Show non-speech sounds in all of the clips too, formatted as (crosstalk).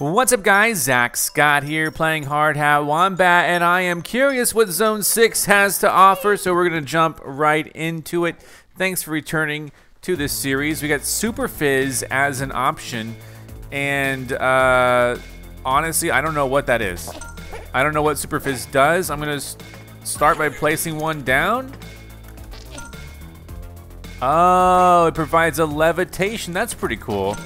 What's up guys, Zack Scott here playing Hardhat Wombat and I am curious what Zone 6 has to offer so we're going to jump right into it. Thanks for returning to this series. We got Super Fizz as an option and uh, honestly I don't know what that is. I don't know what Super Fizz does. I'm going to start by placing one down. Oh, it provides a levitation. That's pretty cool.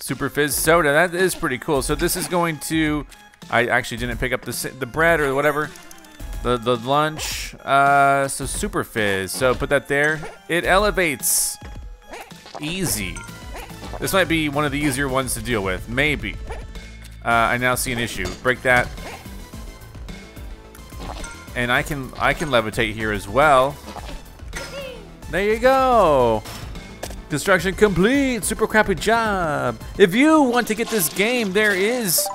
Super Fizz soda. That is pretty cool. So this is going to. I actually didn't pick up the the bread or whatever. The the lunch. Uh, so Super Fizz. So put that there. It elevates. Easy. This might be one of the easier ones to deal with. Maybe. Uh, I now see an issue. Break that. And I can I can levitate here as well. There you go. Construction complete. Super crappy job. If you want to get this game, there is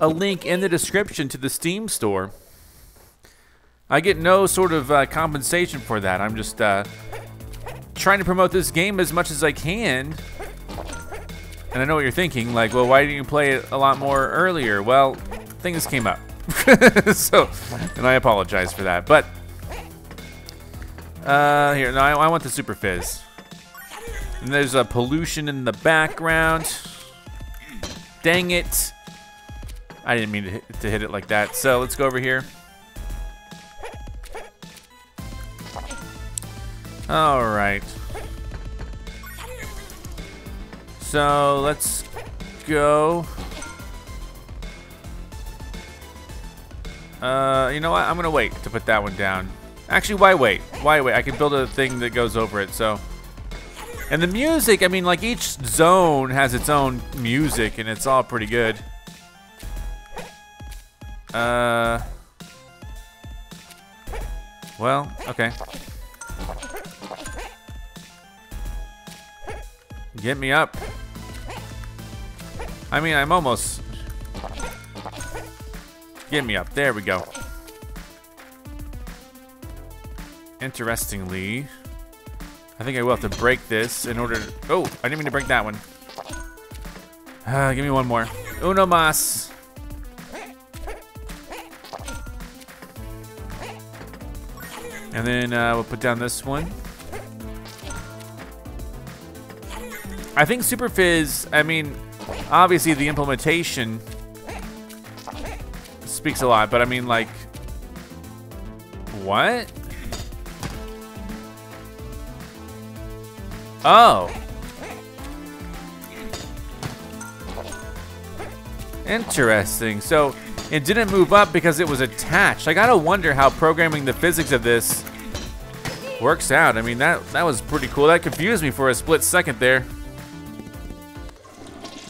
a link in the description to the Steam store. I get no sort of uh, compensation for that. I'm just uh, trying to promote this game as much as I can. And I know what you're thinking, like, well, why didn't you play it a lot more earlier? Well, things came up. (laughs) so, and I apologize for that. But uh, here, no, I, I want the Super Fizz. And there's a pollution in the background. Dang it. I didn't mean to hit, to hit it like that. So let's go over here. All right. So let's go. Uh, you know what? I'm gonna wait to put that one down. Actually, why wait? Why wait? I can build a thing that goes over it, so. And the music, I mean, like each zone has its own music, and it's all pretty good. Uh. Well, okay. Get me up. I mean, I'm almost. Get me up. There we go. Interestingly, I think I will have to break this in order to... Oh, I didn't mean to break that one. Uh, give me one more. Uno mas. And then uh, we'll put down this one. I think Super Fizz, I mean, obviously the implementation speaks a lot, but I mean, like, what? Oh. Interesting. So it didn't move up because it was attached. I gotta wonder how programming the physics of this works out. I mean, that, that was pretty cool. That confused me for a split second there.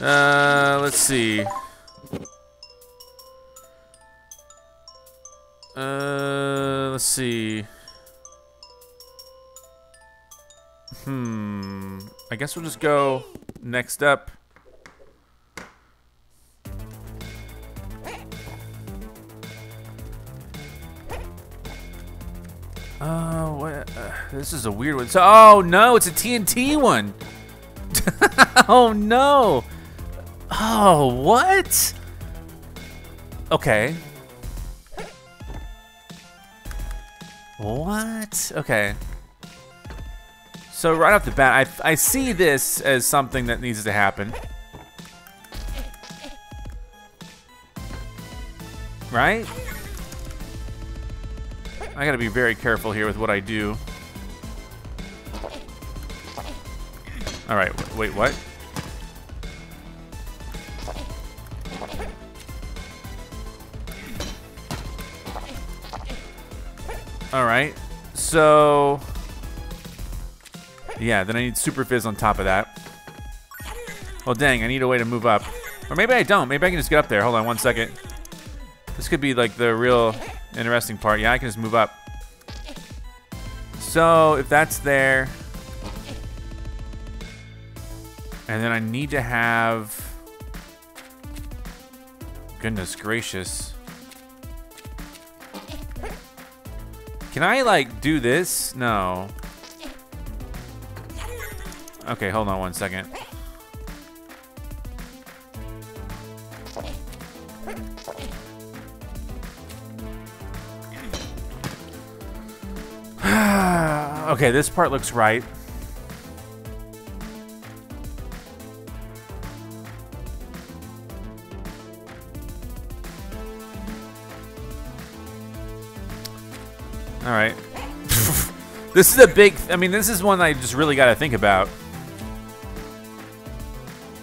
Uh, let's see. Uh, let's see. Hmm. I guess we'll just go next up. Oh, what? Uh, this is a weird one. So, oh no, it's a TNT one. (laughs) oh no. Oh, what? Okay. What? Okay. So right off the bat, I, I see this as something that needs to happen. Right? I gotta be very careful here with what I do. Alright, wait, what? Alright, so... Yeah, then I need Super Fizz on top of that. Well, dang, I need a way to move up. Or maybe I don't. Maybe I can just get up there. Hold on one second. This could be like the real interesting part. Yeah, I can just move up. So, if that's there... And then I need to have... Goodness gracious. Can I, like, do this? No. Okay, hold on one second. (sighs) okay, this part looks right. All right. (laughs) this is a big, I mean, this is one I just really got to think about.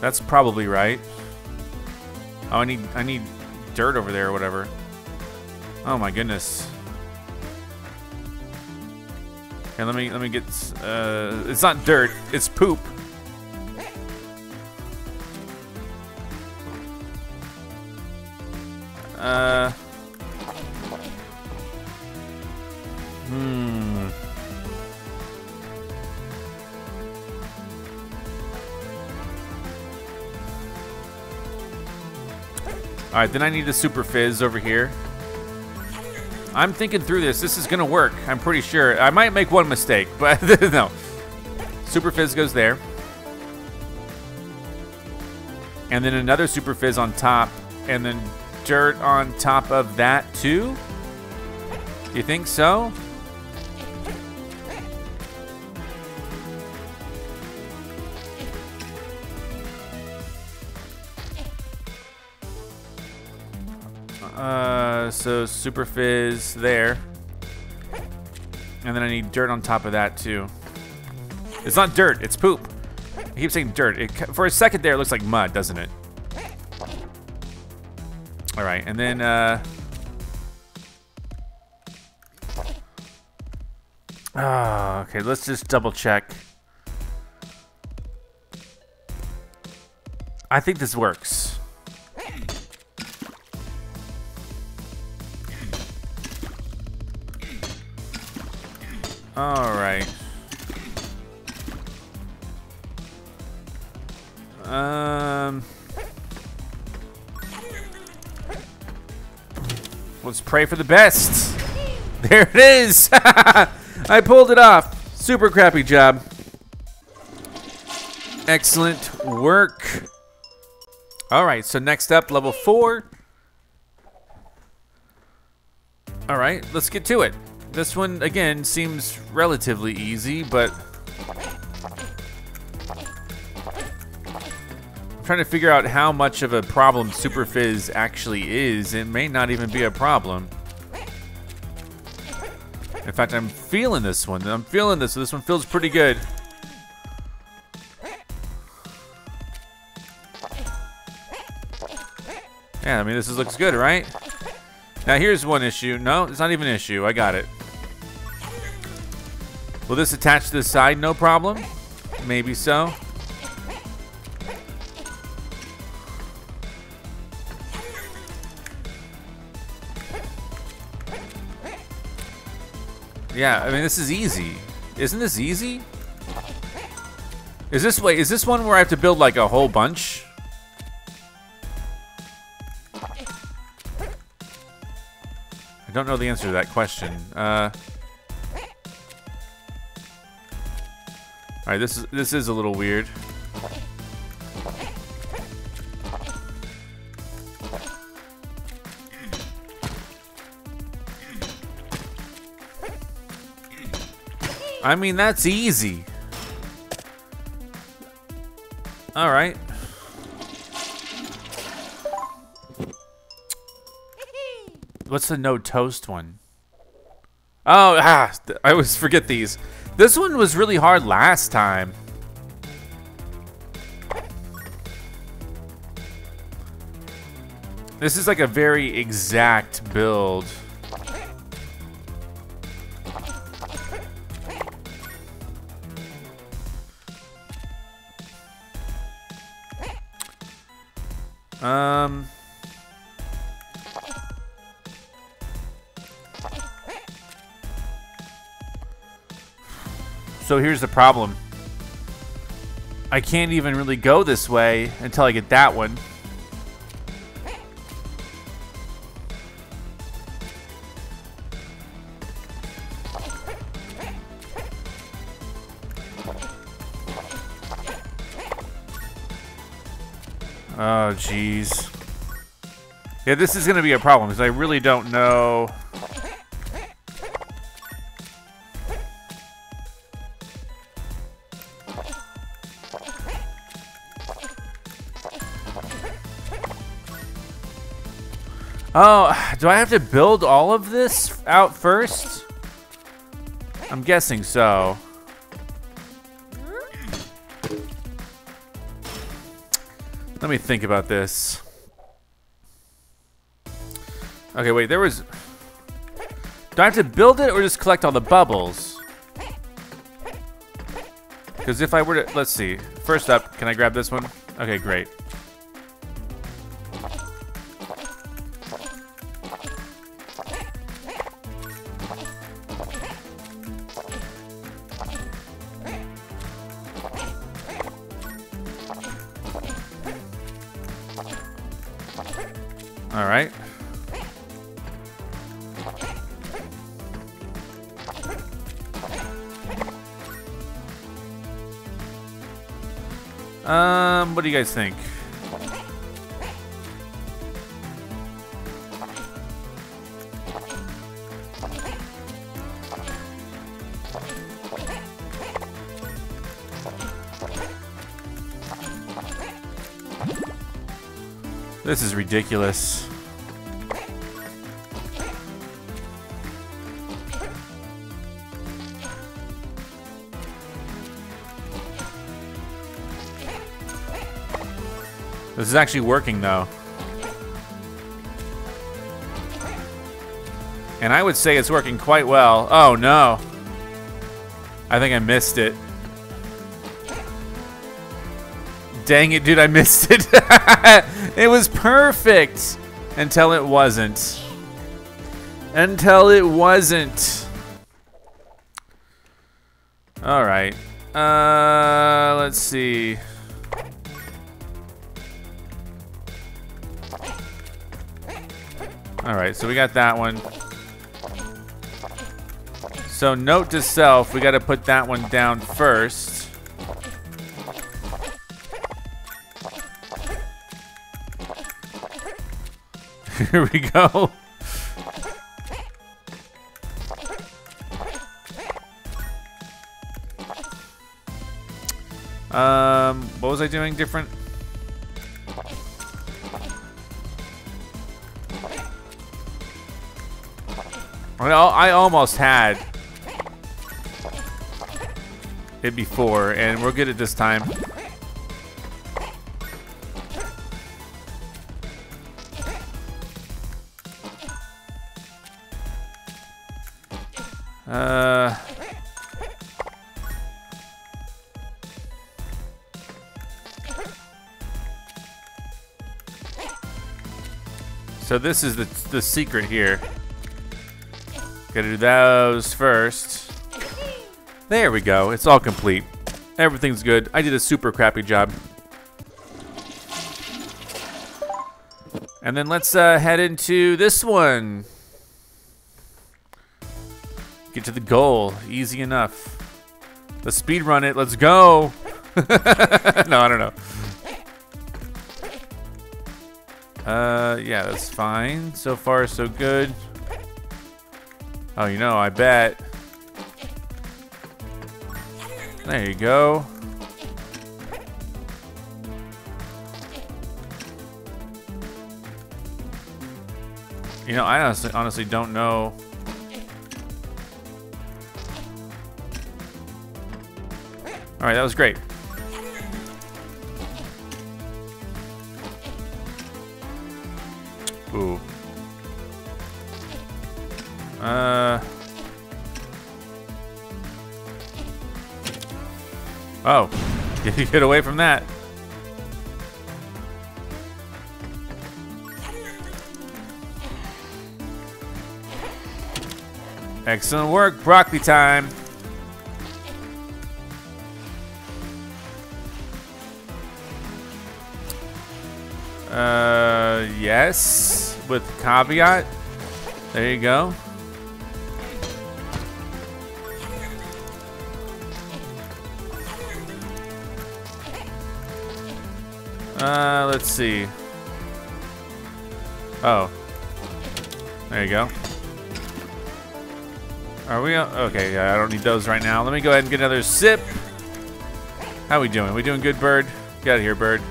That's probably right. Oh, I need, I need dirt over there or whatever. Oh my goodness. Okay, let me, let me get, uh, it's not dirt, it's poop. Then I need the super fizz over here. I'm thinking through this. This is gonna work. I'm pretty sure. I might make one mistake, (laughs) but (laughs) no. Super fizz goes there. And then another super fizz on top, and then dirt on top of that too? You think so? So super fizz there. And then I need dirt on top of that too. It's not dirt, it's poop. I keep saying dirt. It, for a second there, it looks like mud, doesn't it? All right, and then, uh... Ah, okay, let's just double check. I think this works. All right. Um. Let's pray for the best. (laughs) There it is. (laughs) I pulled it off. Super crappy job. Excellent work. All right, so next up, level four. All right, let's get to it. This one, again, seems relatively easy, but... I'm trying to figure out how much of a problem Super Fizz actually is. It may not even be a problem. In fact, I'm feeling this one. I'm feeling this. This one feels pretty good. Yeah, I mean, this is, looks good, right? Now, here's one issue. No, it's not even an issue. I got it. Will this attach to the side? No problem. Maybe so. Yeah, I mean, this is easy. Isn't this easy? Is this, wait, is this one where I have to build like a whole bunch? I don't know the answer to that question. Uh... All right, this is this is a little weird. I mean, that's easy. All right. What's the no toast one? Oh, ah, I always forget these. This one was really hard last time. This is like a very exact build. So here's the problem. I can't even really go this way until I get that one. Oh, jeez. Yeah, this is going to be a problem because I really don't know Oh, (sighs) do I have to build all of this out first? I'm guessing so. Let me think about this. Okay, wait, there was... Do I have to build it or just collect all the bubbles? Because if I were to... Let's see. First up, can I grab this one? Okay, great. Guys think? This is ridiculous. This is actually working though. And I would say it's working quite well. Oh no. I think I missed it. Dang it, dude, I (laughs) missed it. it was perfect until it wasn't. Until it wasn't. All right. Uh, let's see. All right, so we got that one. So note to self, we got to put that one down first. (laughs) Here we go. Um, what was I doing different? I almost had it before, and we're good at this time. Uh... So this is the, the secret here. Gotta do those first. There we go. It's all complete. Everything's good. I did a super crappy job. And then let's uh, head into this one. Get to the goal. Easy enough. Let's speed run it. Let's go. (laughs) no, I don't know. Uh, yeah, that's fine. So far, so good. Oh, you know, I bet. There you go. You know, I honestly, honestly don't know. All right, that was great. Uh. Oh, (laughs) you get away from that. Excellent work, broccoli time. Uh, yes, with caveat. There you go. Uh, let's see. Oh. There you go. Are we, okay, yeah, I don't need those right now. Let me go ahead and get another sip. How we doing? We doing good, bird? Get out of here, bird.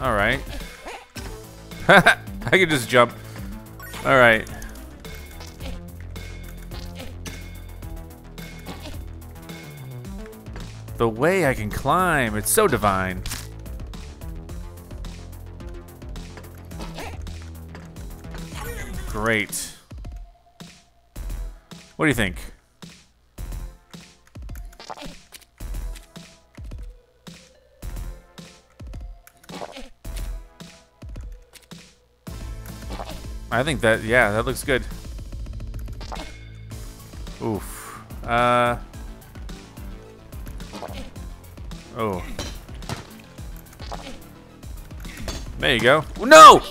All right. (laughs) I can just jump. All right. The way I can climb, it's so divine. Great. What do you think? I think that, yeah, that looks good. Oof. Uh. You go. No! (laughs)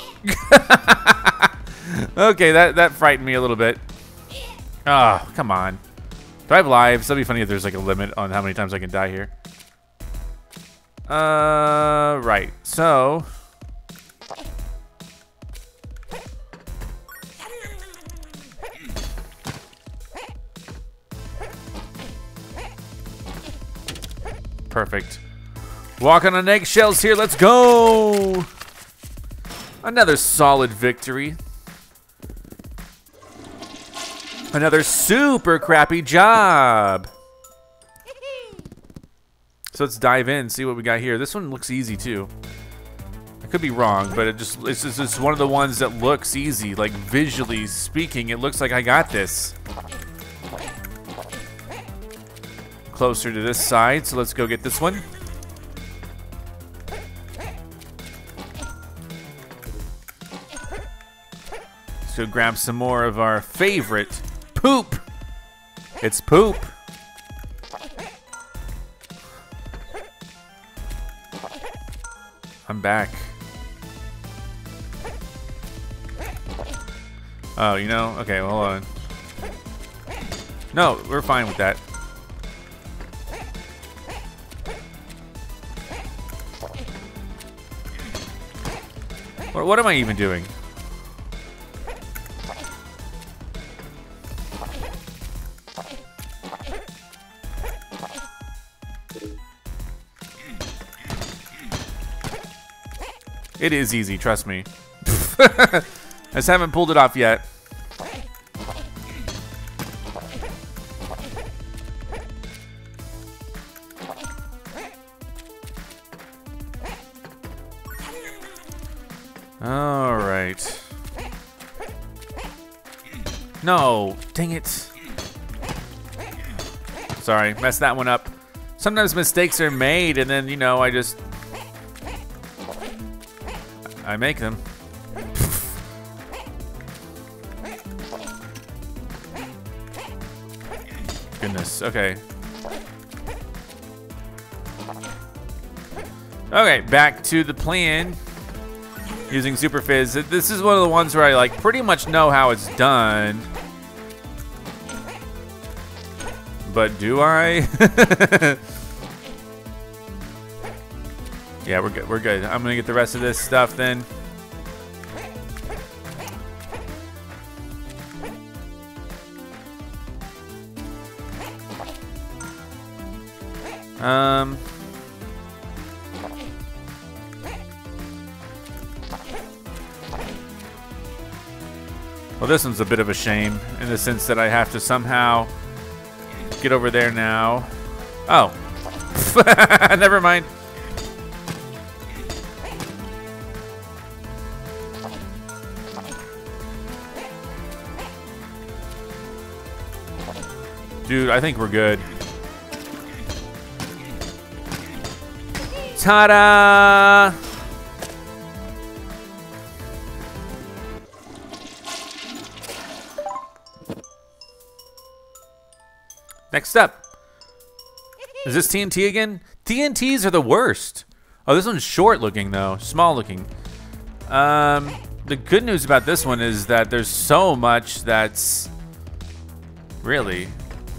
okay, that, that frightened me a little bit. Ah, oh, come on. Do I have lives? That'd be funny if there's like a limit on how many times I can die here. Uh, right. So, Perfect. Walking on eggshells here. Let's go. Another solid victory. Another super crappy job. So let's dive in, see what we got here. This one looks easy too. I could be wrong, but it just it's just it's one of the ones that looks easy. Like visually speaking, it looks like I got this. closer to this side, so let's go get this one. Let's grab some more of our favorite poop. It's poop. I'm back. Oh, you know? Okay, well, hold on. No, we're fine with that. What am I even doing? It is easy, trust me. (laughs) I just haven't pulled it off yet. Alright. No, dang it. Sorry, messed that one up. Sometimes mistakes are made and then, you know, I just... I make them. Goodness, okay. Okay, back to the plan using Super Fizz. This is one of the ones where I like pretty much know how it's done. But do I? (laughs) yeah, we're good. We're good. I'm gonna get the rest of this stuff then. Um. Well, this one's a bit of a shame in the sense that I have to somehow get over there now. Oh. (laughs) Never mind. Dude, I think we're good. Ta-da! Next up. Is this TNT again? TNTs are the worst. Oh, this one's short looking though, small looking. Um, the good news about this one is that there's so much that's really.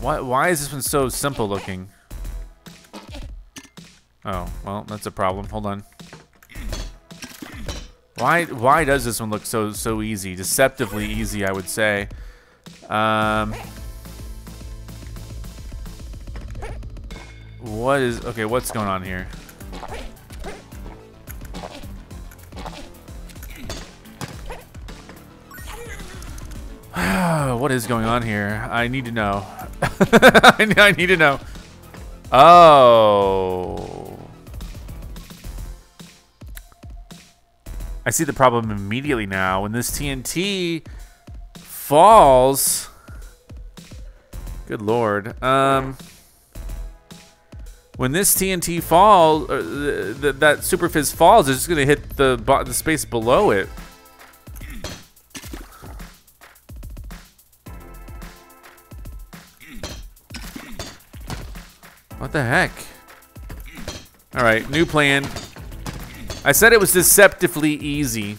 Why, why is this one so simple looking? Oh, well, that's a problem. Hold on. Why why does this one look so so easy? Deceptively easy, I would say. Um What is okay, what's going on here? (sighs) what is going on here? I need to know. (laughs) I need to know. Oh. I see the problem immediately now. When this TNT falls... Good lord. Um... When this TNT falls, uh, th th that Super Fizz falls, it's just going to hit the, the space below it. What the heck? Alright, new plan. I said it was deceptively easy.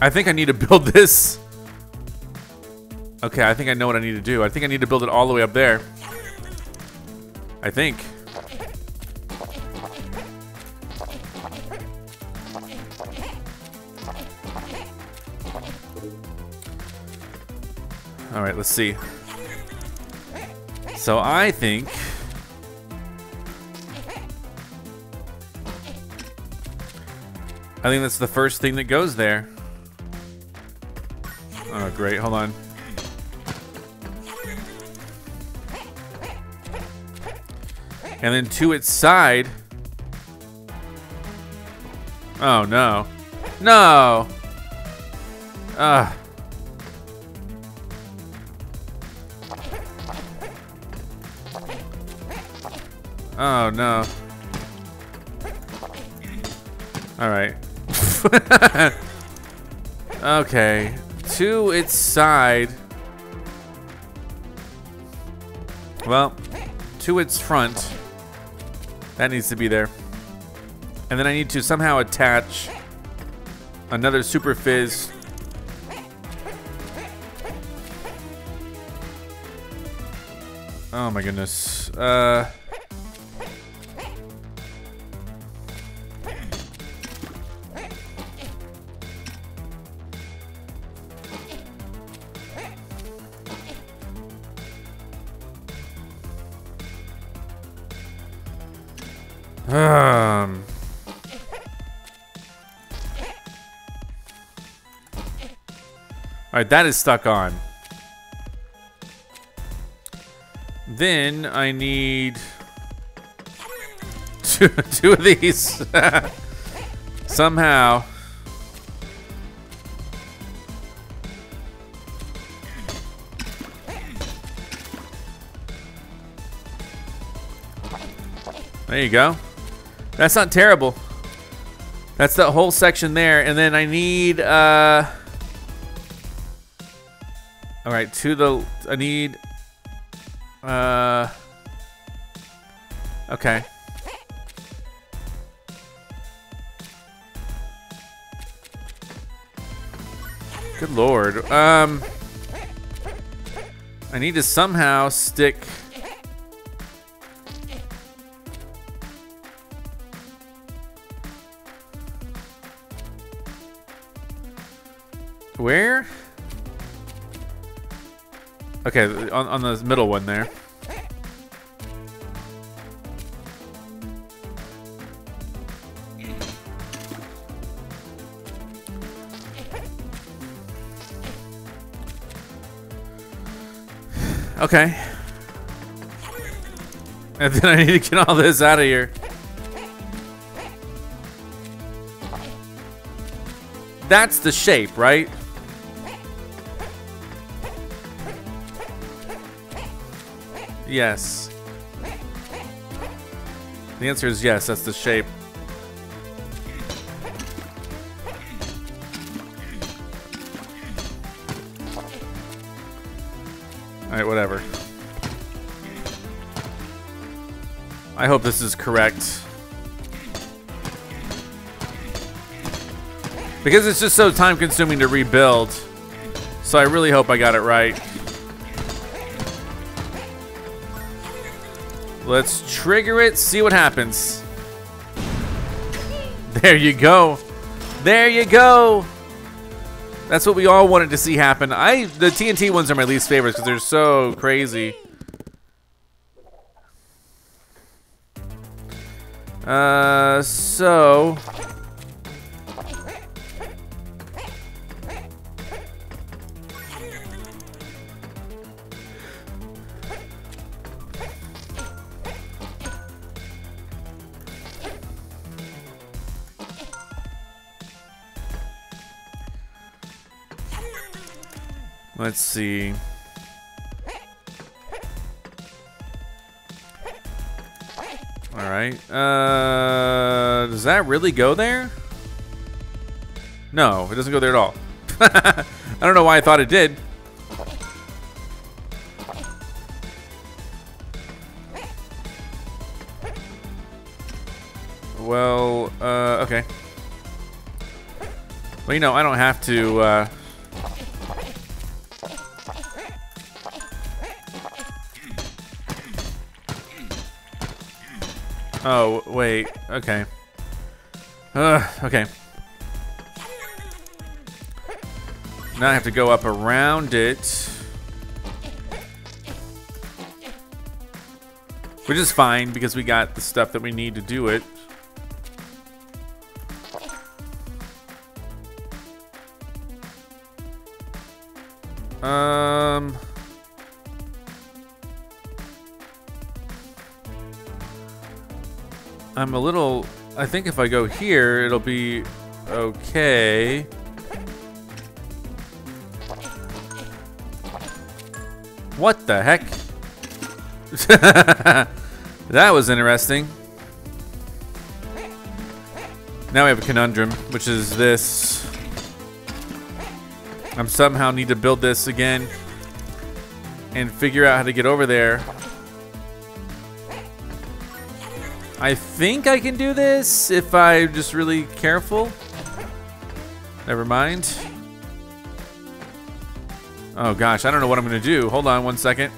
I think I need to build this. Okay, I think I know what I need to do. I think I need to build it all the way up there. I think. All right, let's see. So I think... I think that's the first thing that goes there. Oh, great. Hold on. And then to its side... Oh, no. No! Ah. Oh, no. Alright. (laughs) okay. To its side. Well, to its front. That needs to be there. And then I need to somehow attach another Super Fizz Oh my goodness. Uh Um. Alright, that is stuck on. Then I need (laughs) two, two of these. (laughs) Somehow. There you go. That's not terrible. That's the whole section there. And then I need, uh... All right, to the, I need, uh... Okay. Good lord. Um... I need to somehow stick Where? Okay, on, on the middle one there. (sighs) Okay. (laughs) And then I need to get all this out of here. That's the shape, right? Yes. The answer is yes, that's the shape. Alright, whatever. I hope this is correct. Because it's just so time consuming to rebuild. So I really hope I got it right. Let's trigger it, see what happens. There you go. There you go. That's what we all wanted to see happen. I The TNT ones are my least favorites because they're so crazy. Uh, so... Let's see. All right. Uh, does that really go there? No, it doesn't go there at all. (laughs) I don't know why I thought it did. Well, uh, okay. Well, you know, I don't have to, uh, Oh, wait. Okay. Uh, okay. Now I have to go up around it. Which is fine because we got the stuff that we need to do it. Um... I'm a little... I think if I go here, it'll be okay. What the heck? (laughs) that was interesting. Now we have a conundrum, which is this. I'm somehow need to build this again and figure out how to get over there. I think I can do this if I'm just really careful. Never mind. Oh gosh, I don't know what I'm gonna do. Hold on one second.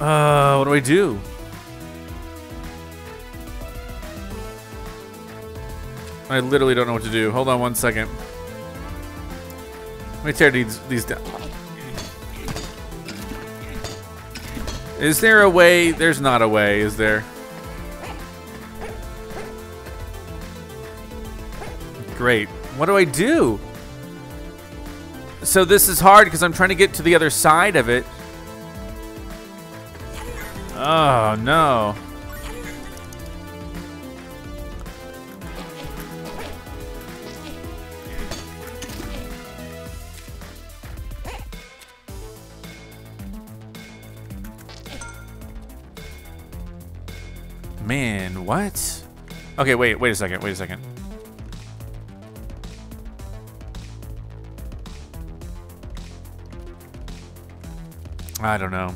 Uh, what do I do? I literally don't know what to do. Hold on one second. Let me tear these, these down. Is there a way? There's not a way, is there? Great. What do I do? So this is hard because I'm trying to get to the other side of it. Oh, no. Man, what? Okay, wait, wait a second, wait a second. I don't know.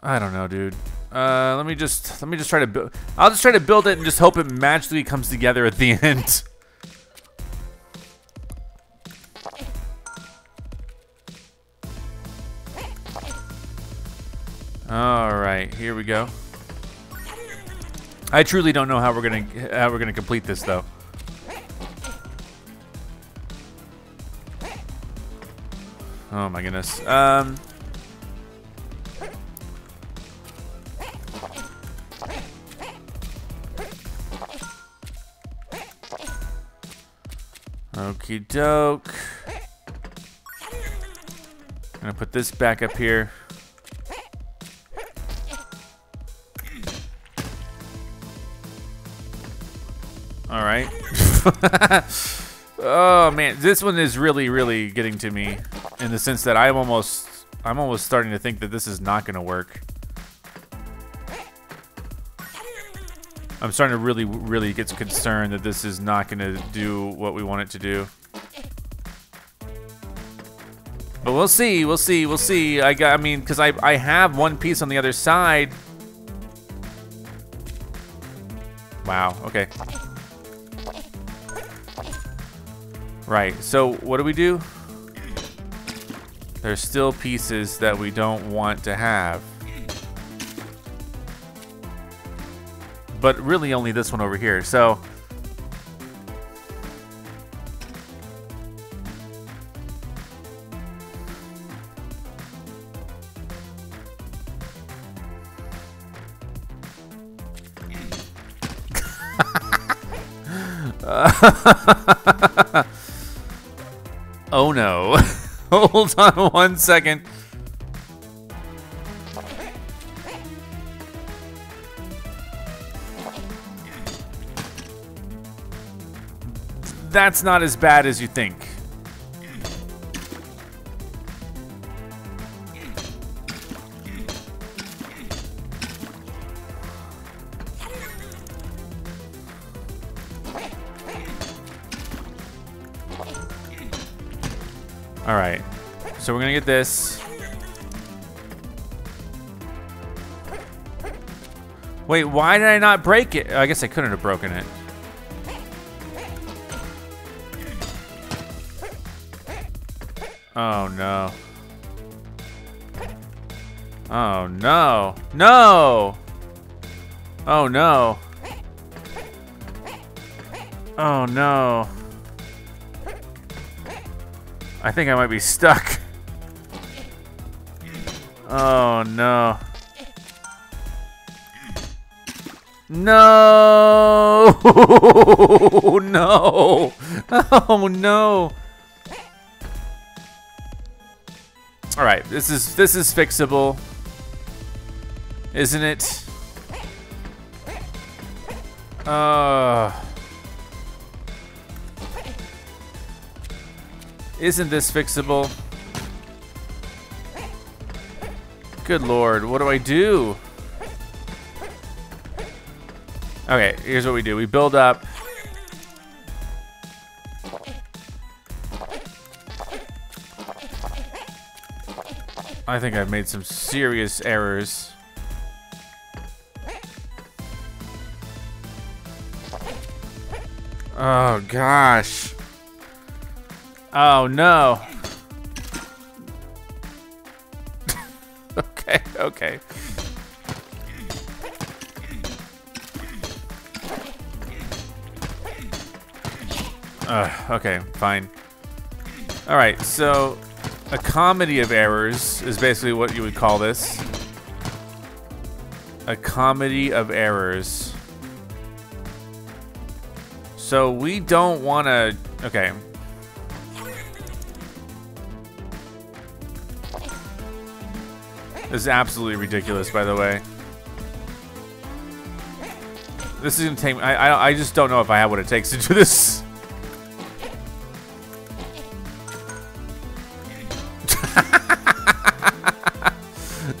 I don't know, dude. Uh, let me just let me just try to build. I'll just try to build it and just hope it magically comes together at the (laughs) end. All right, here we go. I truly don't know how we're gonna how we're gonna complete this though. Oh my goodness. Um. Okie doke. Gonna put this back up here. (laughs) oh man, this one is really, really getting to me in the sense that I'm almost, I'm almost starting to think that this is not going to work. I'm starting to really, really get concerned that this is not going to do what we want it to do. But we'll see, we'll see, we'll see. I got, I mean, because I, I have one piece on the other side. Wow, okay. Right, so what do we do? There's still pieces that we don't want to have. But really only this one over here, so... (laughs) Hold on (laughs) one second. That's not as bad as you think. So gonna get this. Wait, why did I not break it? I guess I couldn't have broken it. Oh no. Oh no. No! Oh no. Oh no. I think I might be stuck. (laughs) Oh no. No! (laughs) no! Oh no! All right, this is this is fixable, isn't it? Uh. Isn't this fixable? Good lord, what do I do? Okay, here's what we do. We build up. I think I've made some serious errors. Oh, gosh. Oh, no. Okay. Uh, okay, fine. All right, so a comedy of errors is basically what you would call this. A comedy of errors. So we don't want to... Okay. This is absolutely ridiculous, by the way. This is gonna take... I, I, I just don't know if I have what it takes to do this.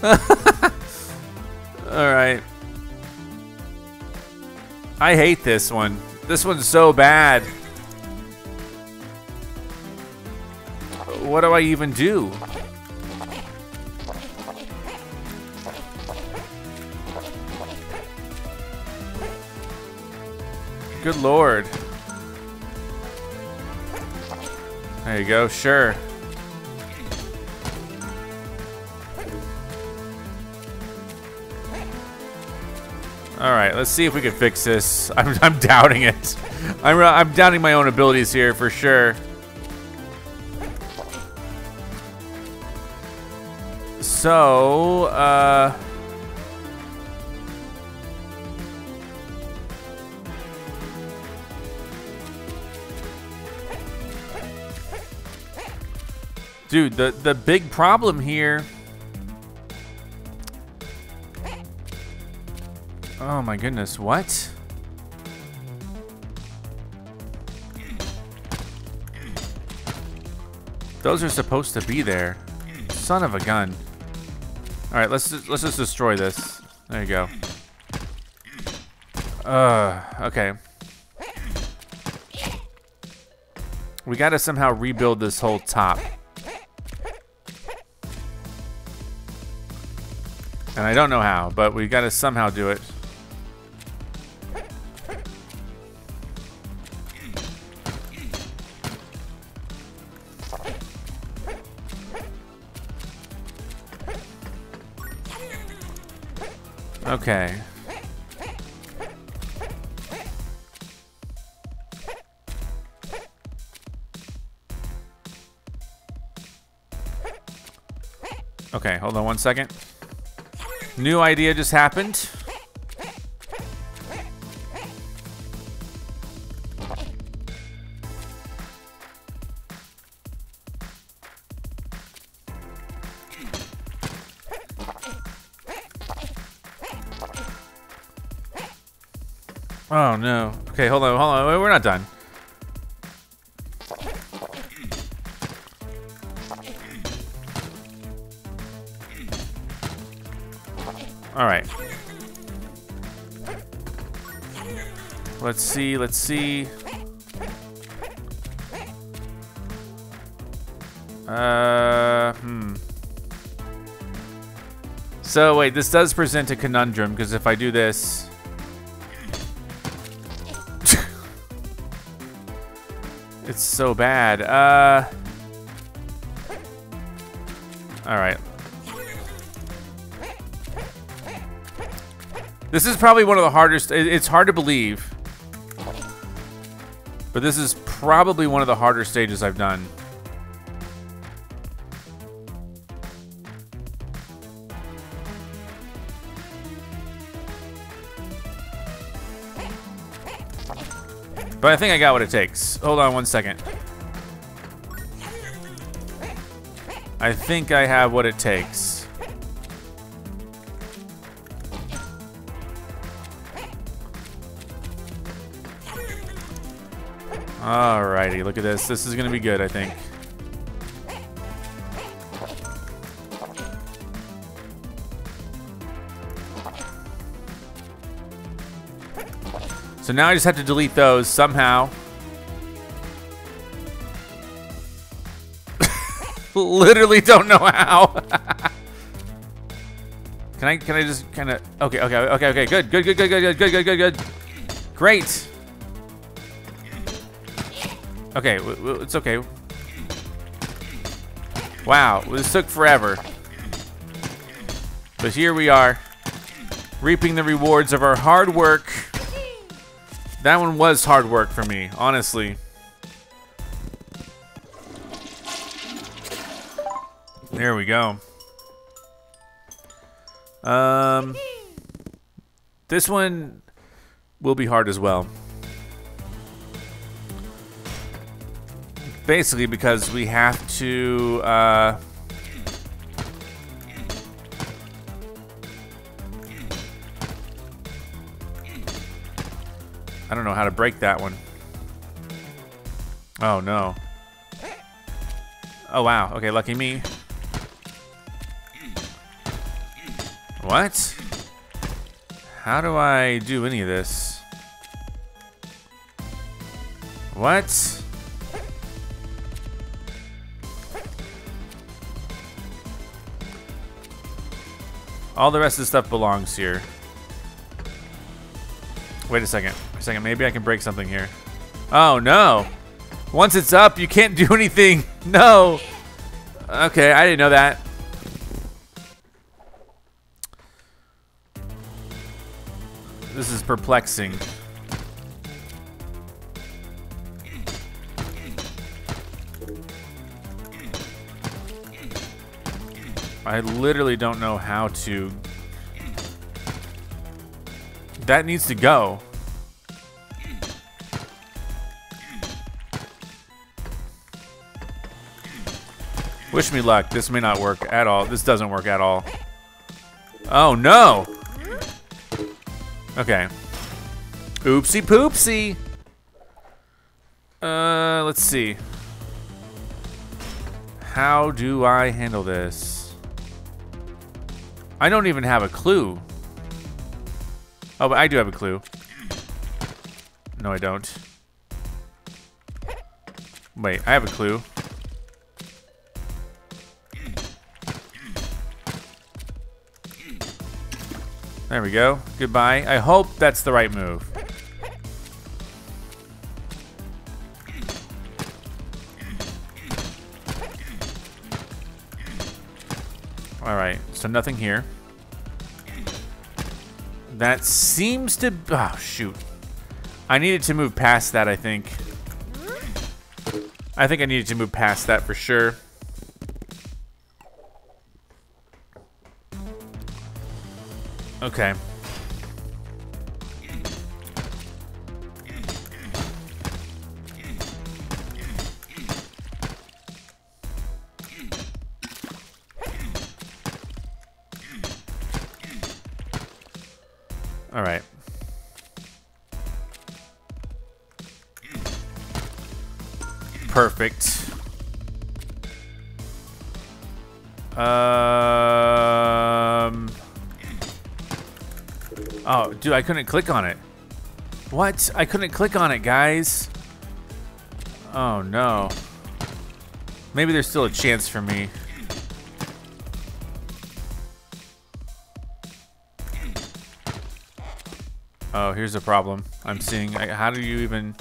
(laughs) Alright. I hate this one. This one's so bad. What do I even do? Good lord. There you go, sure. All right, let's see if we can fix this. (laughs) I'm, I'm doubting it. I'm, I'm doubting my own abilities here for sure. So, uh... Dude, the, the big problem here Oh my goodness, what? Those are supposed to be there. Son of a gun. All right, let's just, let's just destroy this. There you go. Uh, okay. We gotta somehow rebuild this whole top. And I don't know how, but we gotta somehow do it. Okay. Okay, hold on one second. New idea just happened. Let's see. Uh, hmm. So wait, this does present a conundrum because if I do this, (laughs) it's so bad. Uh, all right. This is probably one of the hardest. It's hard to believe, but this is probably one of the harder stages I've done. But I think I got what it takes. Hold on one second. I think I have what it takes. Alrighty, look at this. This is gonna be good, I think. So now I just have to delete those somehow. (laughs) Literally don't know how. (laughs) can I can I just kind of okay okay okay okay good good good good good good good good good good great. Okay, it's okay. Wow, this took forever. But here we are, reaping the rewards of our hard work. That one was hard work for me, honestly. There we go. Um, this one will be hard as well. Basically because we have to, uh, I don't know how to break that one. Oh, no. Oh, wow. Okay, lucky me. What? How do I do any of this? What? All the rest of the stuff belongs here. Wait a second. Wait a second. Maybe I can break something here. Oh, no. Once it's up, you can't (laughs) do anything. No. Okay, I didn't know that. This is perplexing. I literally don't know how to that needs to go. Wish me luck. This may not work at all. This doesn't work at all. Oh, no. Okay. Oopsie poopsie. Uh, let's see. How do I handle this? I don't even have a clue. Oh, but I do have a clue. No, I don't. Wait, I have a clue. There we go. Goodbye. I hope that's the right move. Alright, so nothing here. That seems to... Oh, shoot. I needed to move past that, I think. I think I needed to move past that for sure. Okay. Dude, I couldn't click on it. What? I couldn't click on it, guys. Oh, no. Maybe there's still a chance for me. Oh, here's a problem. I'm seeing. How do you even...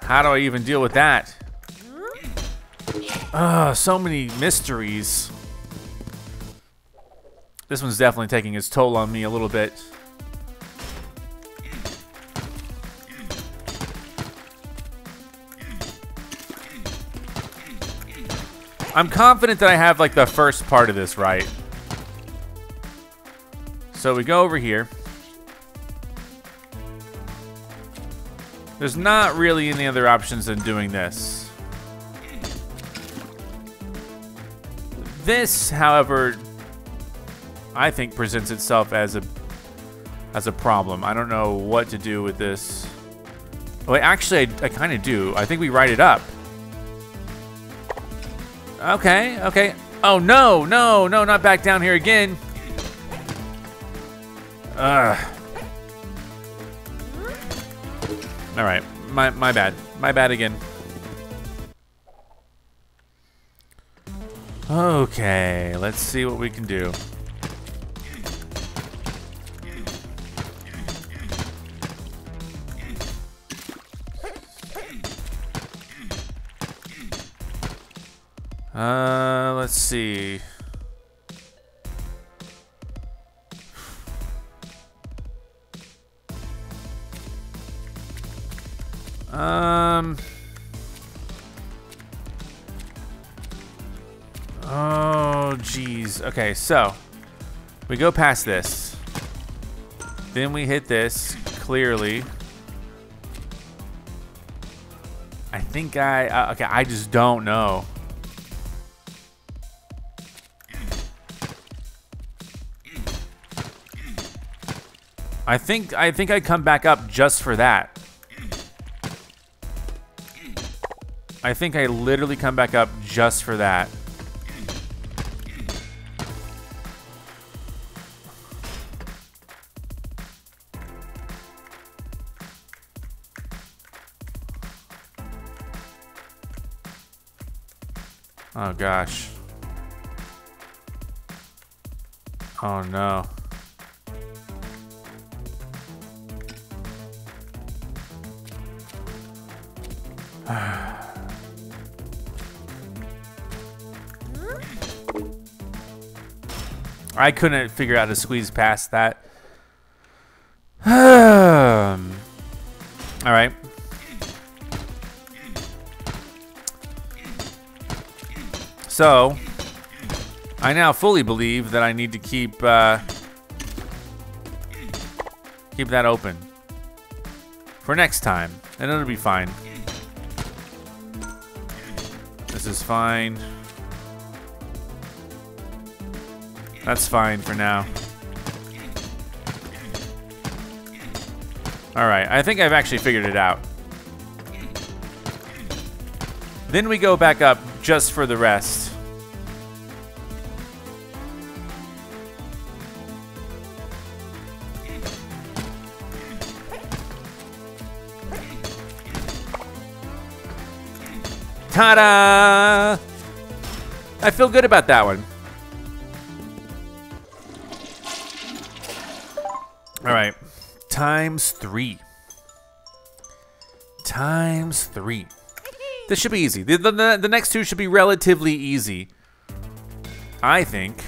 How do I even deal with that? Ah, so many mysteries. This one's definitely taking its toll on me a little bit. I'm confident that I have like the first part of this right. So we go over here. There's not really any other options than doing this. This, however, I think presents itself as a as a problem. I don't know what to do with this. Oh, wait, actually, I, I kind of do. I think we write it up. Okay, okay. Oh, no, no, no, not back down here again. Ugh. All right, my, my bad. My bad again. Okay, let's see what we can do. Uh, let's see. Um. Oh, jeez. Okay, so we go past this. Then we hit this clearly. I think I uh, okay. I just don't know. I think I think I come back up just for that. I think I literally come back up just for that. Oh gosh. Oh no. I couldn't figure out to squeeze past that. (sighs) All right. So, I now fully believe that I need to keep uh, keep that open for next time, and it'll be fine. This is fine. That's fine for now. Alright, I think I've actually figured it out. Then we go back up just for the rest. Ta-da! I feel good about that one. All right, times three. Times three. This should be easy. The, the, the next two should be relatively easy. I think.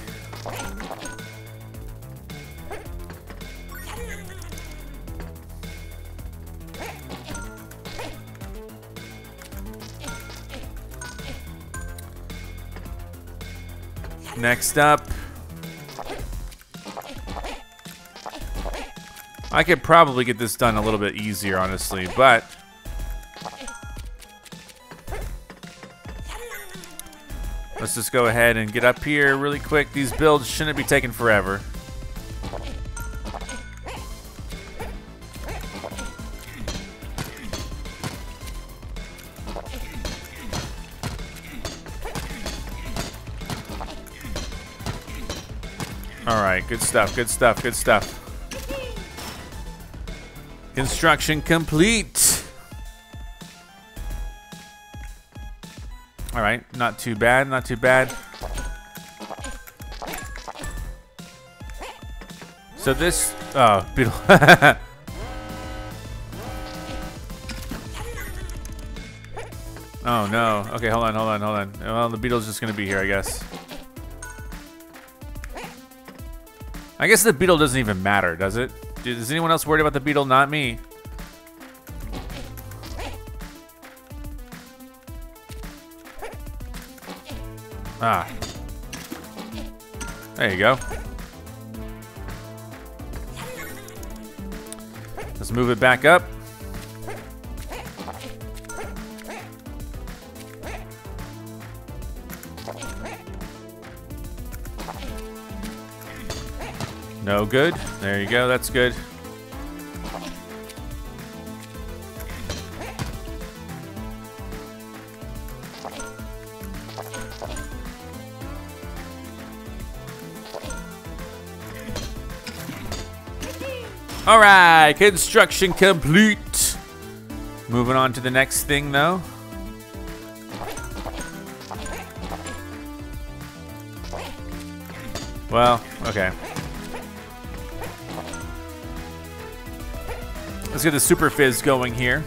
Next up. I could probably get this done a little bit easier, honestly, but... Let's just go ahead and get up here really quick. These builds shouldn't be taking forever. All right, good stuff, good stuff, good stuff. Construction complete. All right, not too bad, not too bad. So this, oh, beetle. (laughs) oh no. Okay, hold on, hold on, hold on. Well, the beetle's just gonna be here, I guess. I guess the beetle doesn't even matter, does it? Is anyone else worried about the beetle? Not me. Ah. There you go. Let's move it back up. No good. There you go. That's good. All right, construction complete. Moving on to the next thing, though. Well, okay. Let's get the Super Fizz going here.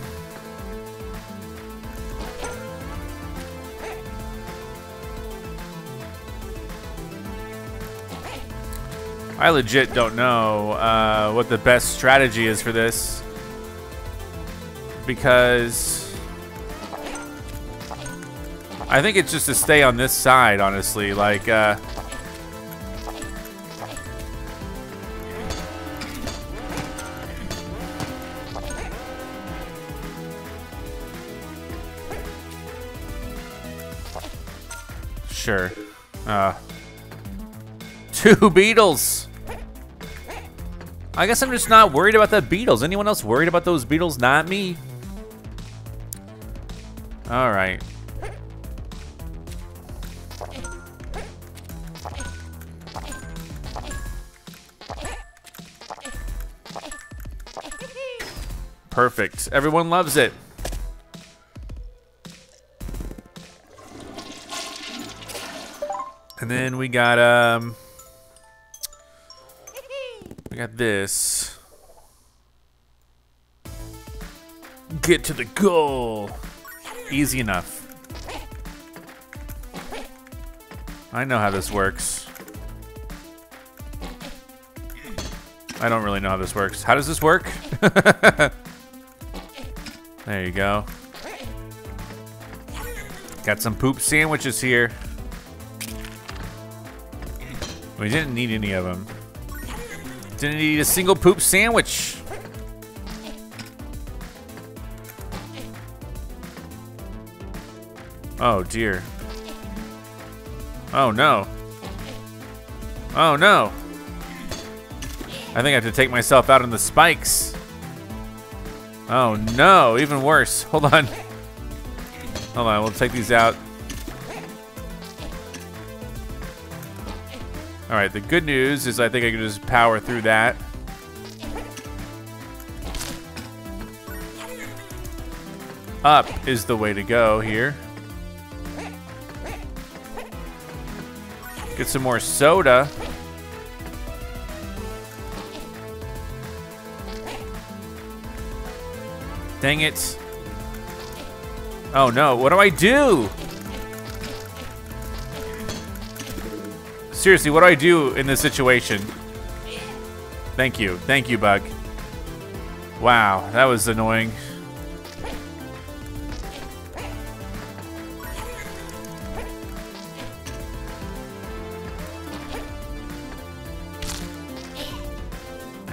I legit don't know uh, what the best strategy is for this. Because... I think it's just to stay on this side, honestly. Like, uh... Two (laughs) beetles! I guess I'm just not worried about the beetles. Anyone else worried about those beetles? Not me. All right. Perfect. Everyone loves it. And then we got, um... We got this. Get to the goal. Easy enough. I know how this works. I don't really know how this works. How does this work? (laughs) there you go. Got some poop sandwiches here. We didn't need any of them. Didn't eat a single poop sandwich. Oh dear. Oh no. Oh no. I think I have to take myself out on the spikes. Oh no, even worse. Hold on. Hold on, we'll take these out. All right, the good news is I think I can just power through that. Up is the way to go here. Get some more soda. Dang it. Oh no, what do I do? Seriously, what do I do in this situation? Thank you. Thank you, Bug. Wow, that was annoying.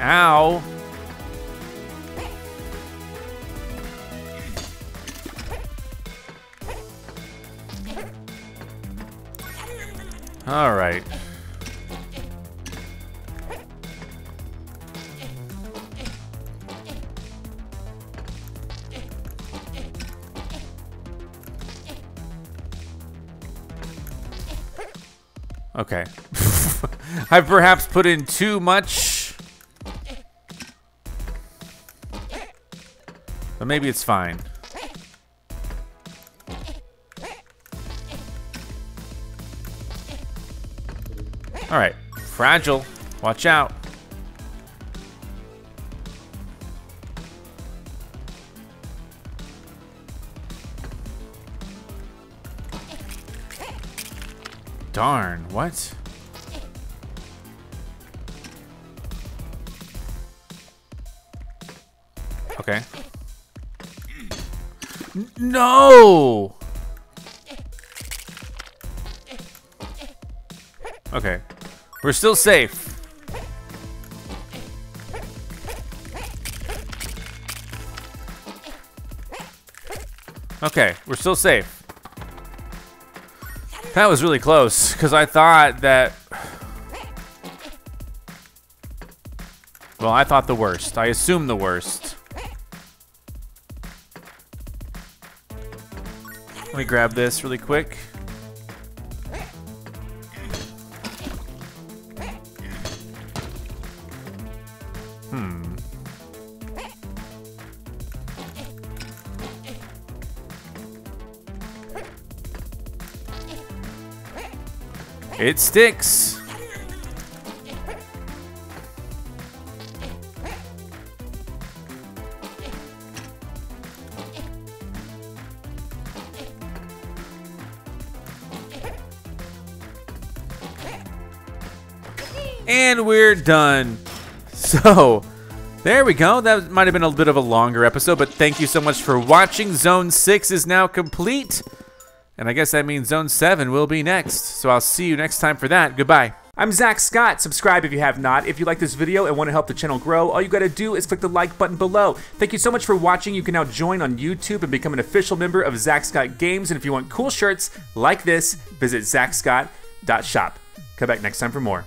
Ow. Perhaps put in too much. But maybe it's fine. Alright, fragile. Watch out. Darn, what? No! Okay. We're still safe. Okay, we're still safe. That was really close, because I thought that... Well, I thought the worst. I assumed the worst. Me grab this really quick. Hmm. It sticks. We're done. So, there we go. That might have been a bit of a longer episode, but thank you so much for watching. Zone 6 is now complete. And I guess that means Zone 7 will be next. So I'll see you next time for that. Goodbye. I'm Zack Scott. Subscribe if you have not. If you like this video and want to help the channel grow, all you gotta do is click the like button below. Thank you so much for watching. You can now join on YouTube and become an official member of Zack Scott Games. And if you want cool shirts like this, visit zackscott.shop. Come back next time for more.